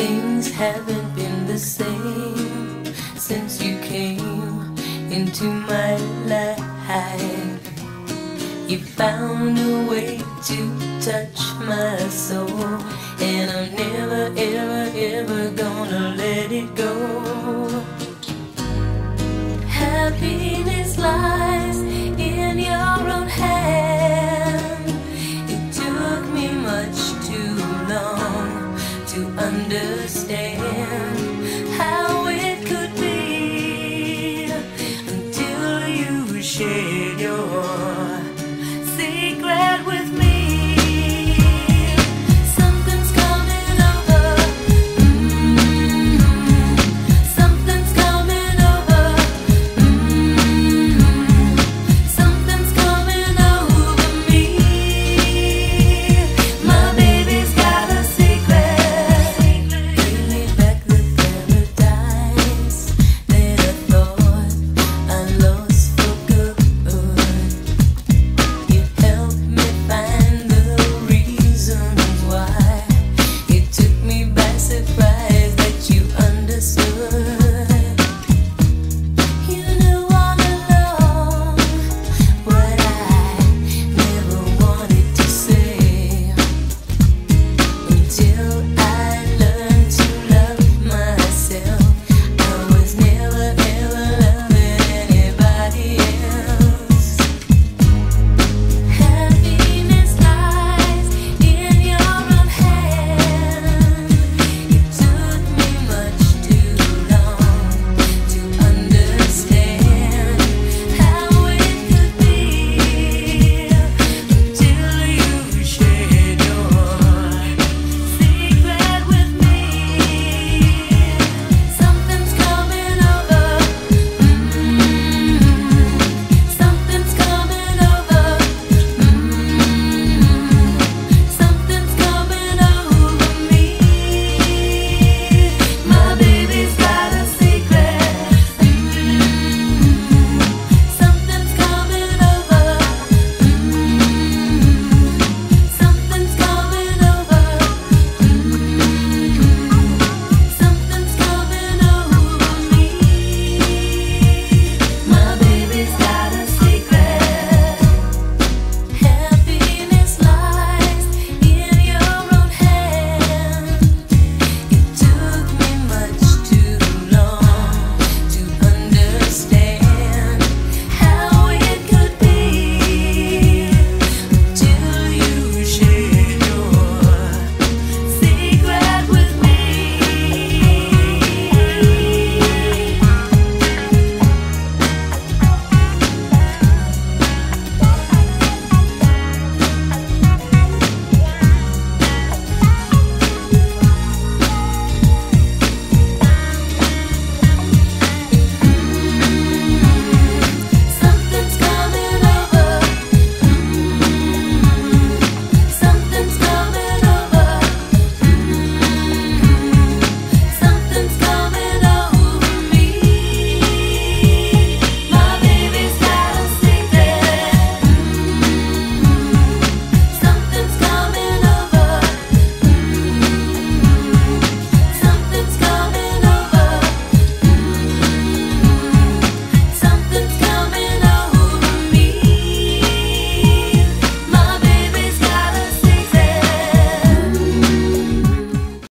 Things haven't been the same since you came into my life. You found a way to touch my soul, and I'm never, ever, ever gonna let it go.